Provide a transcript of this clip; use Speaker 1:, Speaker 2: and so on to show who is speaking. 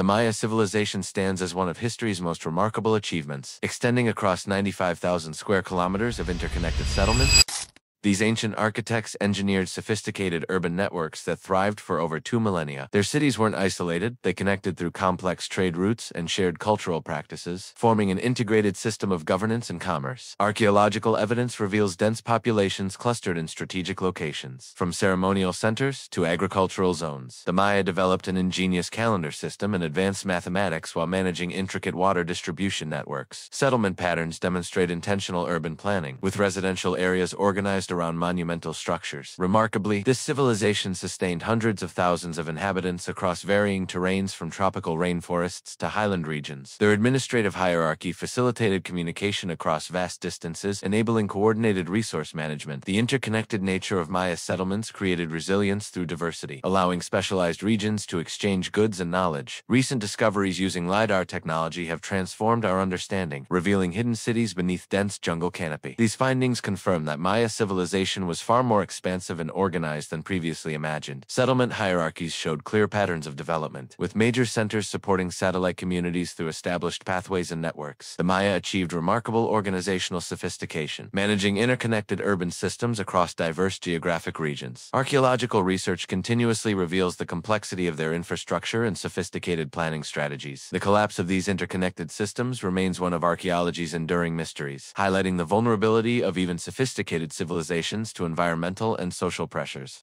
Speaker 1: The Maya civilization stands as one of history's most remarkable achievements, extending across 95,000 square kilometers of interconnected settlements, these ancient architects engineered sophisticated urban networks that thrived for over two millennia. Their cities weren't isolated, they connected through complex trade routes and shared cultural practices, forming an integrated system of governance and commerce. Archaeological evidence reveals dense populations clustered in strategic locations, from ceremonial centers to agricultural zones. The Maya developed an ingenious calendar system and advanced mathematics while managing intricate water distribution networks. Settlement patterns demonstrate intentional urban planning, with residential areas organized around monumental structures. Remarkably, this civilization sustained hundreds of thousands of inhabitants across varying terrains from tropical rainforests to highland regions. Their administrative hierarchy facilitated communication across vast distances, enabling coordinated resource management. The interconnected nature of Maya settlements created resilience through diversity, allowing specialized regions to exchange goods and knowledge. Recent discoveries using LiDAR technology have transformed our understanding, revealing hidden cities beneath dense jungle canopy. These findings confirm that Maya civilization civilization was far more expansive and organized than previously imagined. Settlement hierarchies showed clear patterns of development, with major centers supporting satellite communities through established pathways and networks. The Maya achieved remarkable organizational sophistication, managing interconnected urban systems across diverse geographic regions. Archaeological research continuously reveals the complexity of their infrastructure and sophisticated planning strategies. The collapse of these interconnected systems remains one of archaeology's enduring mysteries, highlighting the vulnerability of even sophisticated civilizations to environmental and social pressures.